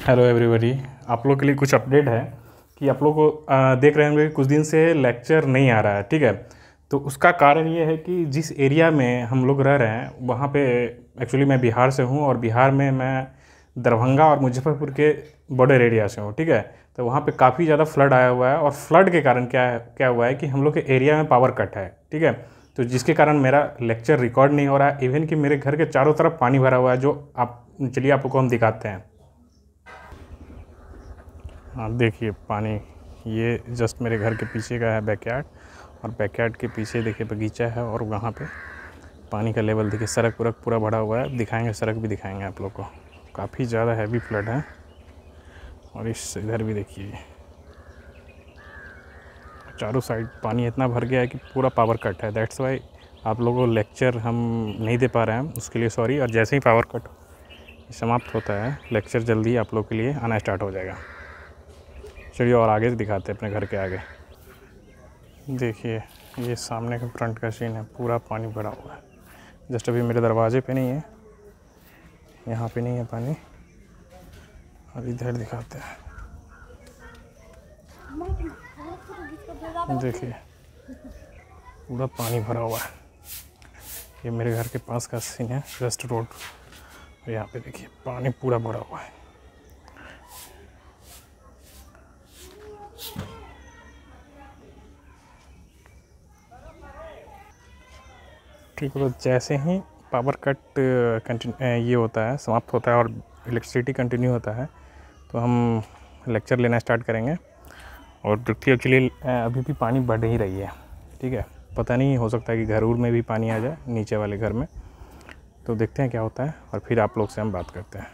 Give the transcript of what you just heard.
Hello everybody आप लोग के लिए कुछ अपडेट है कि आप लोग को देख रहे होंगे कुछ दिन से लेक्चर नहीं आ रहा है, ठीक है? तो उसका कारण ये है कि जिस एरिया में हम लोग रह रहे हैं, वहाँ पे एक्चुअली मैं बिहार से हूँ और बिहार में मैं दरभंगा और मुजफ्फरपुर के बॉर्डर एरिया से हूँ, ठीक है? तो वहाँ पे काफ़ी ज़्यादा फ्लड आया हुआ है और फ्लड के कारण क्या है, क्या हुआ है कि हम लोग के एरिया में पावर कट है, ठीक है? तो जिसके कारण मेरा लेक्चर रिकॉर्ड नहीं हो रहा है इवन कि मेरे घर के चारों तरफ़ पानी भरा हुआ है, जो आप, चलिए आप लोग को हम दिखाते हैं। हाँ देखिए, पानी, ये जस्ट मेरे घर के पीछे का है बैकयार्ड और बैकयार्ड के पीछे देखिए बगीचा है और वहाँ पे पानी का लेवल देखिए सड़क वरक पूरा भरा हुआ है। दिखाएँगे सड़क भी दिखाएँगे आप लोग को। काफ़ी ज़्यादा हैवी फ्लड है और इस इधर भी देखिए। चारों साइड पानी इतना भर गया है कि पूरा पावर कट है। दैट्स वाई आप लोगों को लेक्चर हम नहीं दे पा रहे हैं। उसके लिए सॉरी और जैसे ही पावर कट समाप्त होता है लेक्चर जल्दी आप लोग के लिए आना स्टार्ट हो जाएगा। चलिए और आगे दिखाते हैं अपने घर के आगे। देखिए, ये सामने का फ्रंट का सीन है, पूरा पानी भरा हुआ है। जस्ट अभी मेरे दरवाजे पे नहीं है, यहाँ पे नहीं है पानी। और इधर दिखाते हैं। देखिए, पूरा पानी भरा हुआ है। ये मेरे घर के पास का सीन है वेस्ट रोड यहाँ पे देखिए, पानी पूरा भरा हुआ है। है तो जैसे ही पावर कट कंटिन्यू ये होता है, समाप्त होता है और इलेक्ट्रिसिटी कंटिन्यू होता है तो हम लेक्चर लेना स्टार्ट करेंगे। और पृथ्वी एक्चुअली अभी भी पानी बढ़ ही रही है, ठीक है? पता नहीं हो सकता है कि घर में भी पानी आ जाए, नीचे वाले घर में। तो देखते हैं क्या होता है, और फिर आप लोग से हम बात करते हैं।